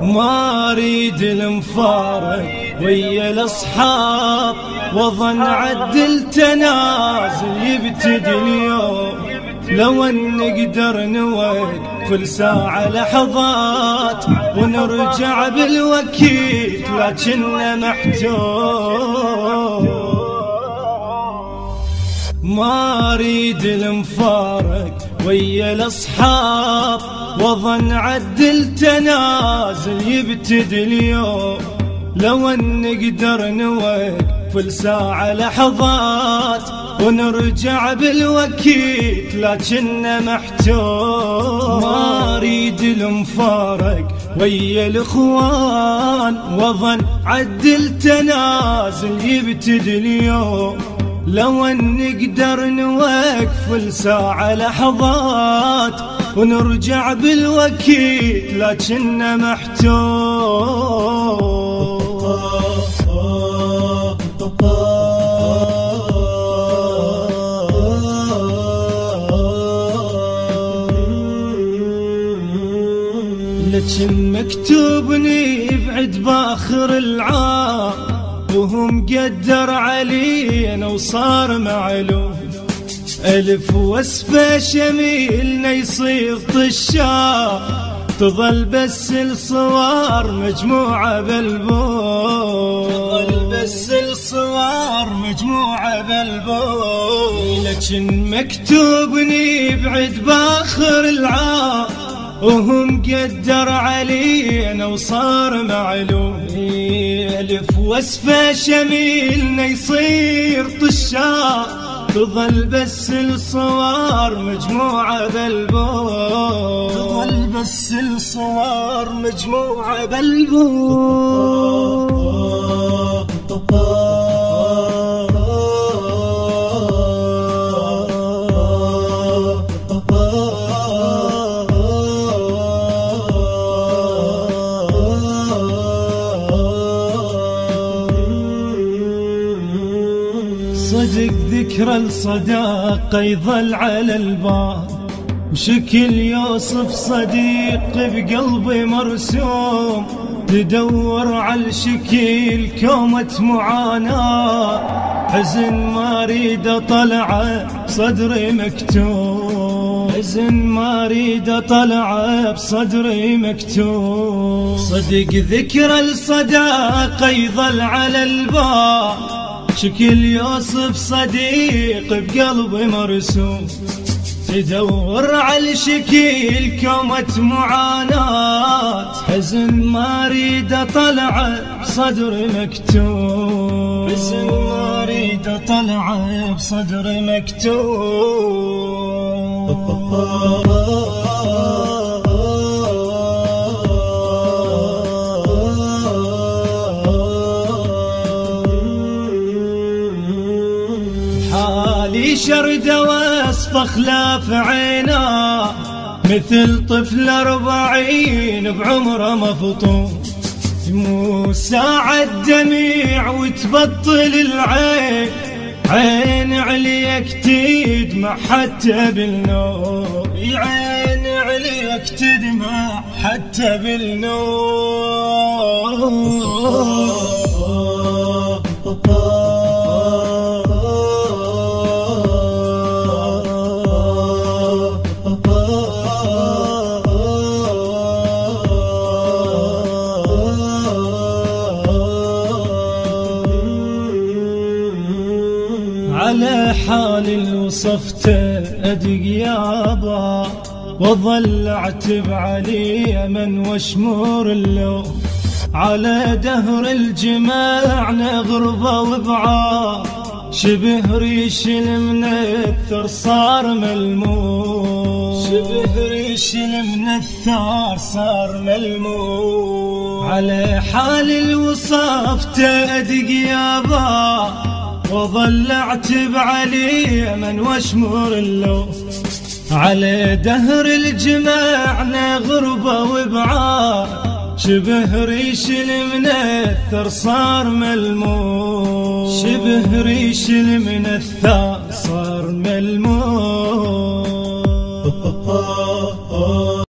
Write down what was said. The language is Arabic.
ما أريد المفارق ويا الأصحاب وظن عدل تنازل يبتدي اليوم. لو نقدر نوقف الساعة لحظات ونرجع بالوكيل لكن محتوم. ما أريد المفارق ويا الأصحاب وظن عدل تنازل يبتدي اليوم. لو أن نقدر نوقف الساعة لحظات ونرجع بالوكيل لكن محتوم. ما أريد المفارق ويا الإخوان وظن عدل تنازل يبتدي اليوم. لو أن نقدر نوقف الساعة لحظات ونرجع بالوكيل لكن محتوم. لكن مكتوبني بعد بآخر العام وهو مقدر علينا وصار معلوم. ألف وصفة شميلنا يصير طشار تظل بس الصور مجموعة بالبوم تظل بس الصور مجموعة بالبوم لكن مكتوبني بعد باخر العام وهو مقدر علينا وصار معلوم. ألف وصفة شميلنا يصير طشار تظل بس الصور مجموعة بالبوم تظل بس الصور مجموعة بالبوم صدق ذكرى الصداقة يظل على الباب. وشكل يوصف صديق بقلبي مرسوم. تدور على الشكيل كومة معاناة. حزن ما أريد أطلعه بصدري مكتوب. حزن ما أريد أطلعه بصدري مكتوب. صدق ذكرى الصداقة يظل على الباب. شكل يوصف صديق بقلبي مرسوم. تدور على الشكيل كومة معاناة. حزن ما أريد اطلعه بصدري مكتوب. حزن ما أريد اطلعه بصدري مكتوب. حالي شرد وصف خلاف عينا مثل طفل أربعين بعمره مفطوم مو ساعة دميع وتبطل العين عين عليك تدمع حتى بالنوم. عين عليك تدمع حتى على حال اللي وصفته أدق يابا وظل اعتب علي من واشمور اللوم على دهر الجماع نغربه وبعاد شبه ريش المنثر صار ملموم شبه ريش المنثر صار ملموم على حال الوصف تأدق يابا وظل اعتب علي من واشمر اللوم على دهر الجماع نغربه وبعاد. شبه ريش المنثر صار ملموم شبه ريش المنثر صار ملموم